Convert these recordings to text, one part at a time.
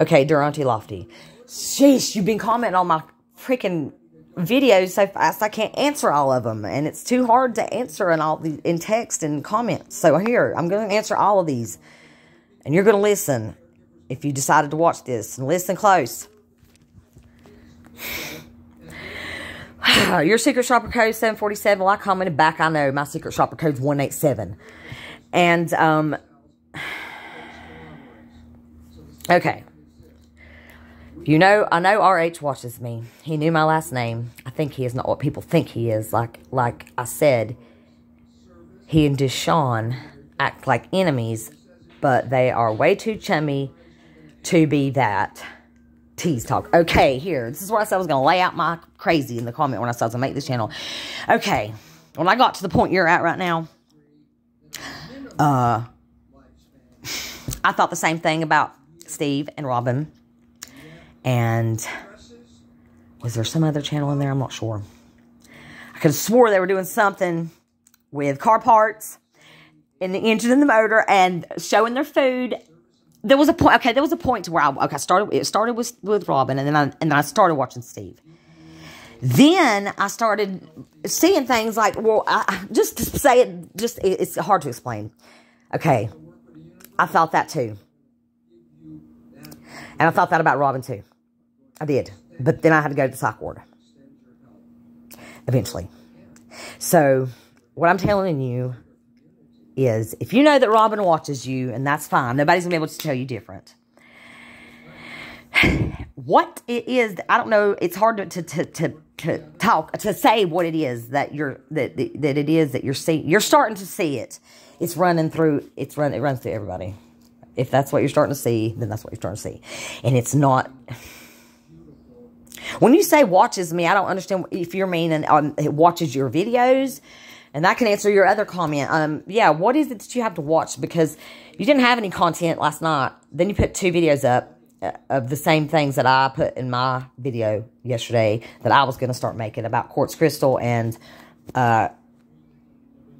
Okay, Durante Lofty. Sheesh, you've been commenting on my freaking videos so fast I can't answer all of them. And it's too hard to answer in all the in text and comments. So here, I'm going to answer all of these. And you're going to listen if you decided to watch this. And listen close. Your secret shopper code 747. Well, I commented back. I know my secret shopper code's 187. And, um, okay. You know, I know RH watches me. He knew my last name. I think he is not what people think he is. Like, like I said, he and Deshaun act like enemies, but they are way too chummy to be that tease talk. Okay, here. This is where I said I was going to lay out my crazy in the comment when I said I was going to make this channel. Okay. When I got to the point you're at right now, uh, I thought the same thing about Steve and Robin. And was there some other channel in there? I'm not sure. I could have swore they were doing something with car parts and the engine and the motor and showing their food. There was a point. Okay, there was a point to where I okay started. It started with with Robin, and then I and then I started watching Steve. Then I started seeing things like, well, I, just to say it, just it, it's hard to explain. Okay, I thought that too, and I thought that about Robin too. I did. But then I had to go to the psych ward. Eventually. So, what I'm telling you is, if you know that Robin watches you, and that's fine, nobody's to be able to tell you different. What it is, I don't know, it's hard to, to, to, to, to talk, to say what it is that you're, that, that it is that you're seeing, you're starting to see it. It's running through, it's run, it runs through everybody. If that's what you're starting to see, then that's what you're starting to see. And it's not, when you say watches me, I don't understand if you're meaning um, it watches your videos. And that can answer your other comment. Um, yeah, what is it that you have to watch? Because you didn't have any content last night. Then you put two videos up uh, of the same things that I put in my video yesterday that I was going to start making about quartz crystal and, uh,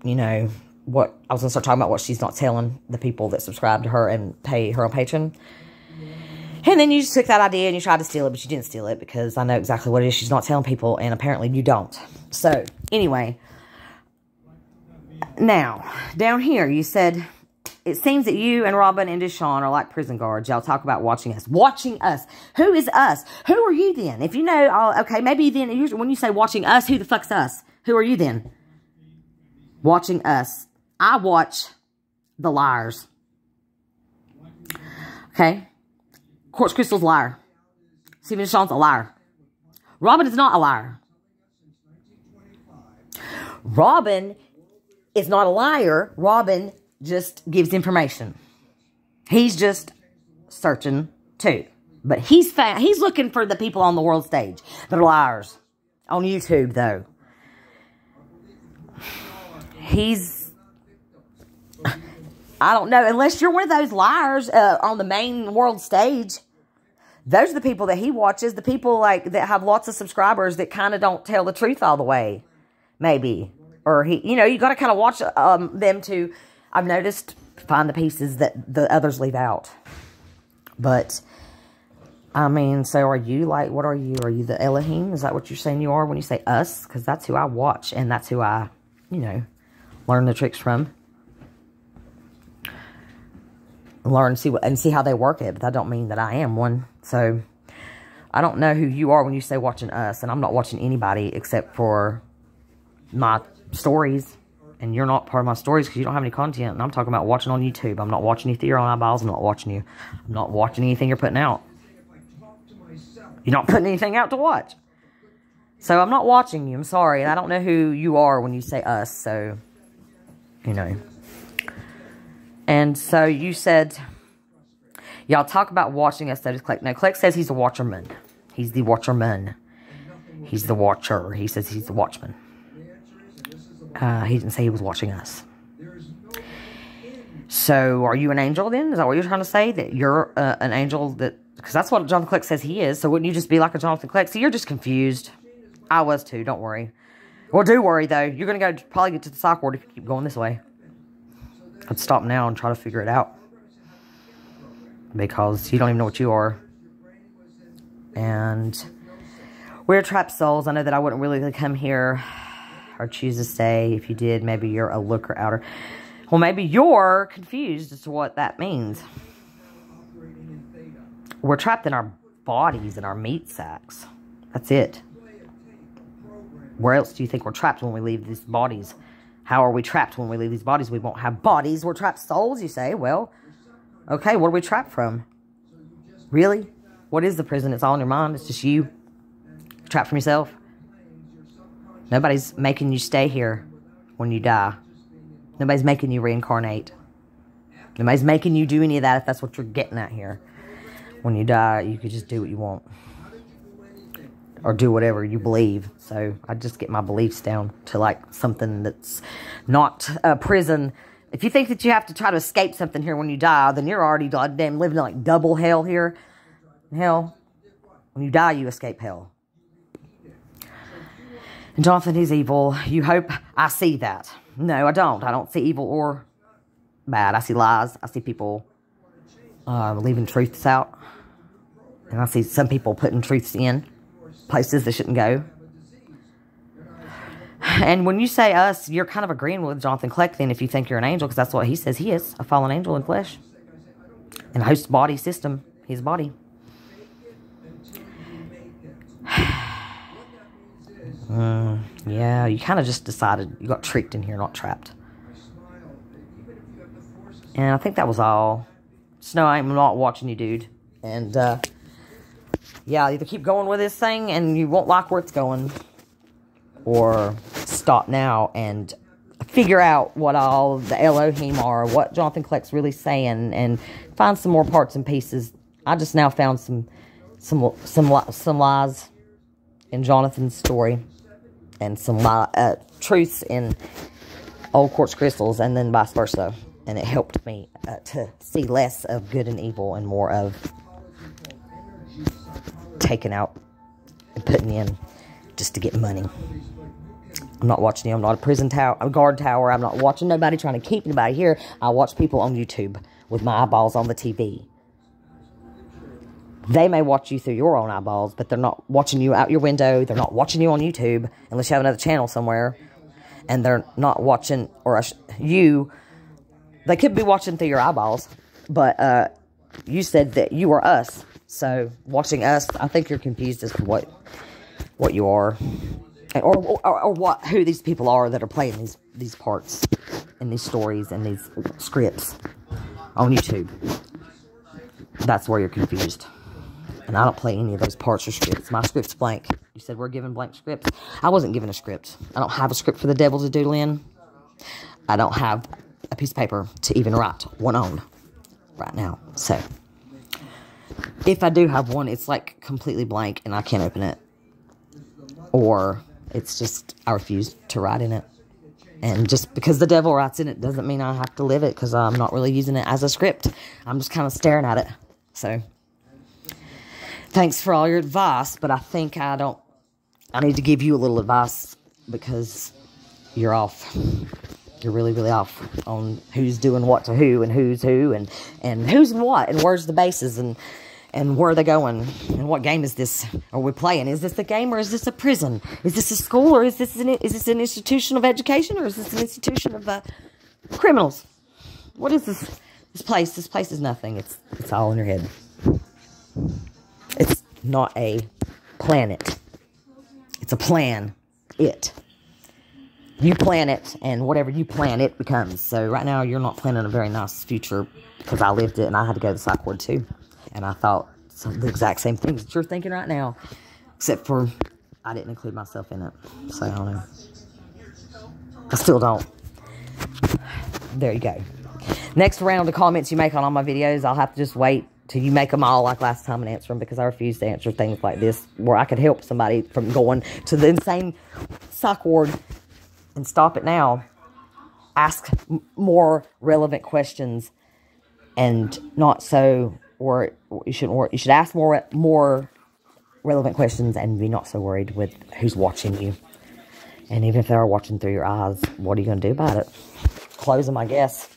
you know, what I was going to start talking about what she's not telling the people that subscribe to her and pay her on Patreon. And then you just took that idea and you tried to steal it, but you didn't steal it because I know exactly what it is she's not telling people, and apparently you don't. So, anyway. Now, down here, you said, it seems that you and Robin and Deshaun are like prison guards. Y'all talk about watching us. Watching us. Who is us? Who are you then? If you know, okay, maybe then, when you say watching us, who the fuck's us? Who are you then? Watching us. I watch the liars. Okay? Quartz Crystal's a liar. Stephen Deshaun's a liar. Robin is not a liar. Robin is not a liar. Robin just gives information. He's just searching too. But he's found, he's looking for the people on the world stage that are liars. On YouTube, though. He's... I don't know. Unless you're one of those liars uh, on the main world stage. Those are the people that he watches. The people like that have lots of subscribers that kind of don't tell the truth all the way. Maybe. Or he, you know, you got to kind of watch um, them to, I've noticed, find the pieces that the others leave out. But, I mean, so are you like, what are you? Are you the Elohim? Is that what you're saying you are when you say us? Because that's who I watch and that's who I, you know, learn the tricks from learn see what and see how they work it. But that don't mean that I am one. So I don't know who you are when you say watching us, and I'm not watching anybody except for my stories. And you're not part of my stories because you don't have any content. And I'm talking about watching on YouTube. I'm not watching you through your own eyeballs. I'm not watching you. I'm not watching anything you're putting out. You're not putting anything out to watch. So I'm not watching you. I'm sorry. And I don't know who you are when you say us. So, you know. And so you said, y'all talk about watching us. Is Kleck. No, Kleck says he's a watcherman. He's the watcherman. He's the watcher. He says he's the watchman. Uh, he didn't say he was watching us. So, are you an angel then? Is that what you're trying to say? That you're uh, an angel that... Because that's what Jonathan Kleck says he is. So, wouldn't you just be like a Jonathan Kleck? So, you're just confused. I was too. Don't worry. Well, do worry, though. You're going to go probably get to the psych ward if you keep going this way. I'd stop now and try to figure it out. Because you don't even know what you are. And we're trapped souls. I know that I wouldn't really come here or choose to stay. If you did, maybe you're a looker outer. Well, maybe you're confused as to what that means. We're trapped in our bodies and our meat sacks. That's it. Where else do you think we're trapped when we leave these bodies? How are we trapped when we leave these bodies? We won't have bodies. We're trapped souls, you say. Well, okay, what are we trapped from? Really? What is the prison? It's all in your mind. It's just you. Trapped from yourself. Nobody's making you stay here when you die. Nobody's making you reincarnate. Nobody's making you do any of that if that's what you're getting at here. When you die, you could just do what you want. Or do whatever you believe. So I just get my beliefs down to like something that's not a prison. If you think that you have to try to escape something here when you die, then you're already goddamn living like double hell here. Hell, when you die, you escape hell. And Jonathan, he's evil. You hope I see that. No, I don't. I don't see evil or bad. I see lies. I see people uh, leaving truths out. And I see some people putting truths in places they shouldn't go. And when you say us, you're kind of agreeing with Jonathan Kleck then if you think you're an angel, because that's what he says he is, a fallen angel in flesh. And host body system, his body. Uh, yeah, you kind of just decided you got tricked in here, not trapped. And I think that was all. Snow, I'm not watching you, dude. And, uh, yeah, either keep going with this thing and you won't like where it's going. Or stop now and figure out what all the Elohim are, what Jonathan Kleck's really saying, and find some more parts and pieces. I just now found some, some, some, some lies in Jonathan's story and some uh, truths in old quartz crystals and then vice versa. And it helped me uh, to see less of good and evil and more of taking out and putting in just to get money. I'm not watching you. I'm not a prison tower, a guard tower. I'm not watching nobody trying to keep anybody here. I watch people on YouTube with my eyeballs on the TV. They may watch you through your own eyeballs, but they're not watching you out your window. They're not watching you on YouTube unless you have another channel somewhere. And they're not watching, or you, they could be watching through your eyeballs, but uh, you said that you are us. So watching us, I think you're confused as to what what you are, or, or, or what who these people are that are playing these these parts in these stories and these scripts on YouTube. That's where you're confused. And I don't play any of those parts or scripts. My script's blank. You said we're given blank scripts. I wasn't given a script. I don't have a script for the devil to doodle in. I don't have a piece of paper to even write one on right now. So, if I do have one, it's like completely blank and I can't open it. Or it's just, I refuse to write in it. And just because the devil writes in it doesn't mean I have to live it because I'm not really using it as a script. I'm just kind of staring at it. So, thanks for all your advice, but I think I don't, I need to give you a little advice because you're off. You're really, really off on who's doing what to who and who's who and, and who's what and where's the bases and, and where are they going and what game is this are we playing? Is this a game or is this a prison? Is this a school or is this an, is this an institution of education or is this an institution of uh, criminals? What is this, this place? This place is nothing. It's, it's all in your head. It's not a planet. It's a plan. It. You plan it, and whatever you plan, it becomes. So right now, you're not planning a very nice future because I lived it, and I had to go to the psych ward too. And I thought the exact same things that you're thinking right now, except for I didn't include myself in it. So I don't know. I still don't. There you go. Next round of comments you make on all my videos, I'll have to just wait till you make them all like last time and answer them because I refuse to answer things like this where I could help somebody from going to the insane psych ward and stop it now. Ask more relevant questions and not so, or you shouldn't, you should ask more, more relevant questions and be not so worried with who's watching you. And even if they are watching through your eyes, what are you going to do about it? Close them, I guess.